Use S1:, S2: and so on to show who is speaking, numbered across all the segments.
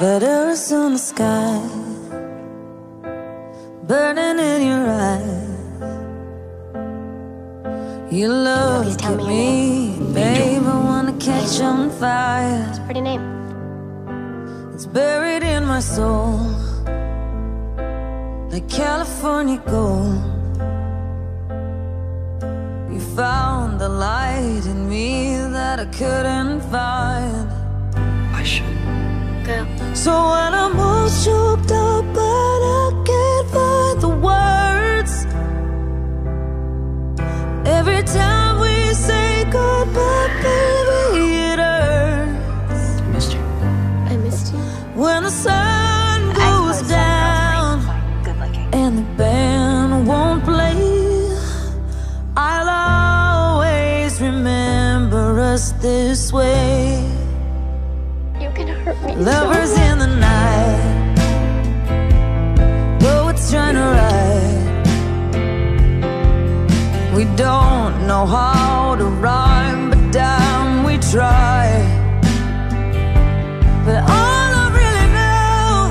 S1: Letters on the sky, burning in your eyes. You look
S2: tell
S1: at
S2: me
S1: me, babe. I wanna catch on fire.
S2: it's Pretty name.
S1: It's buried in my soul, like California gold. You found the light in me that I couldn't find.
S3: I should.
S2: Go.
S1: So when I'm all choked up, but I can't find the words. Every time we say goodbye, baby, it hurts.
S3: I missed you.
S2: I missed you.
S1: When the sun goes down and the band won't play, I'll always remember us this way. Lovers
S2: so
S1: in the night, poets trying to write. We don't know how to rhyme, but damn, we try. But all I really know,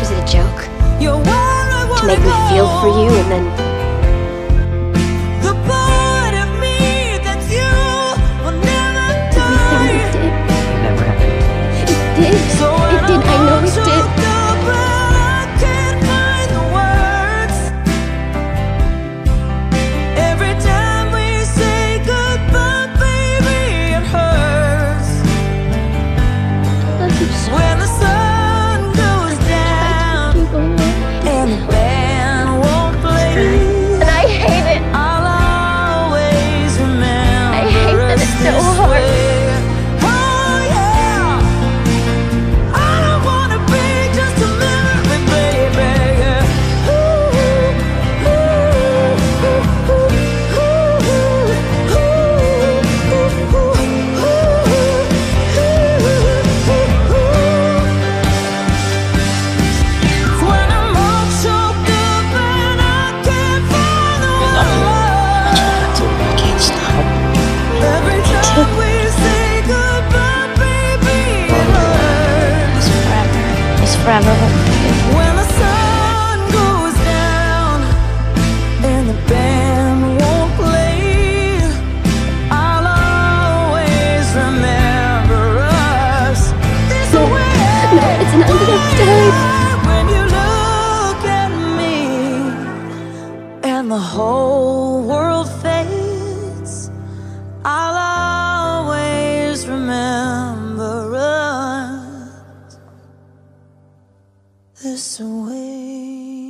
S2: Was it a joke?
S1: you're where I wanna
S2: make me feel for you and then
S3: happened.
S2: Forever.
S1: When the sun goes down and the band won't play, I'll always remember us this way.
S2: No, it's not gonna.
S1: When you look at me and the whole world fades, I'll this way.